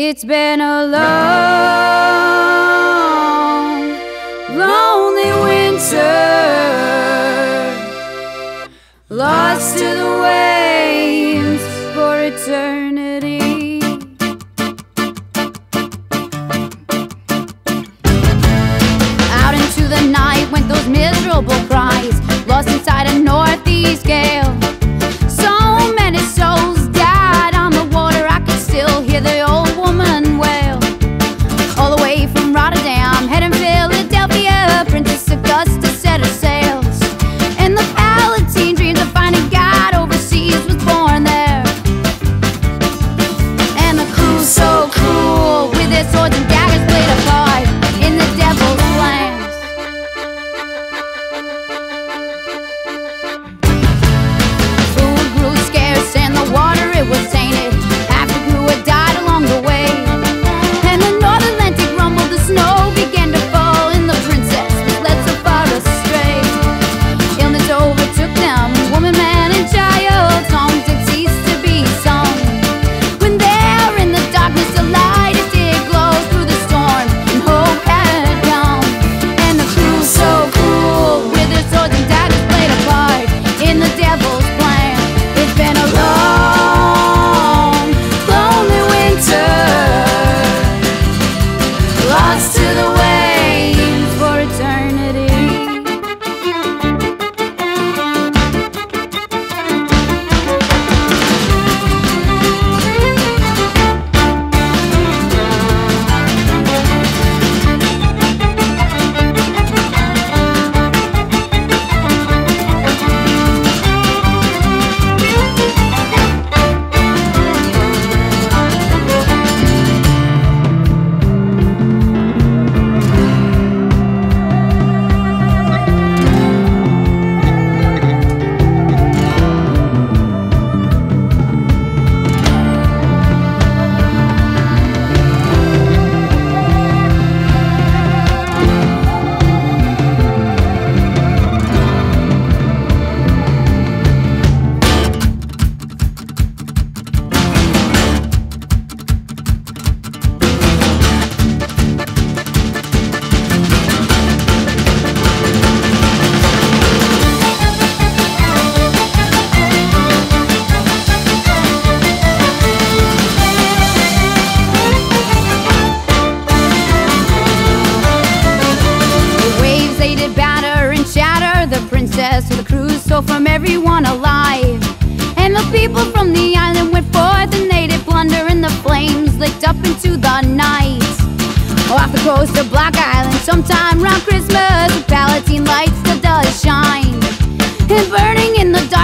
It's been a long, lonely winter, lost to the waves for eternity. Out into the night went those miserable cries. guests to the cruise, so from everyone alive. And the people from the island went forth and they did plunder, and the flames licked up into the night. Off the coast of Block Island, sometime around Christmas, the Palatine lights still does shine. And burning in the dark.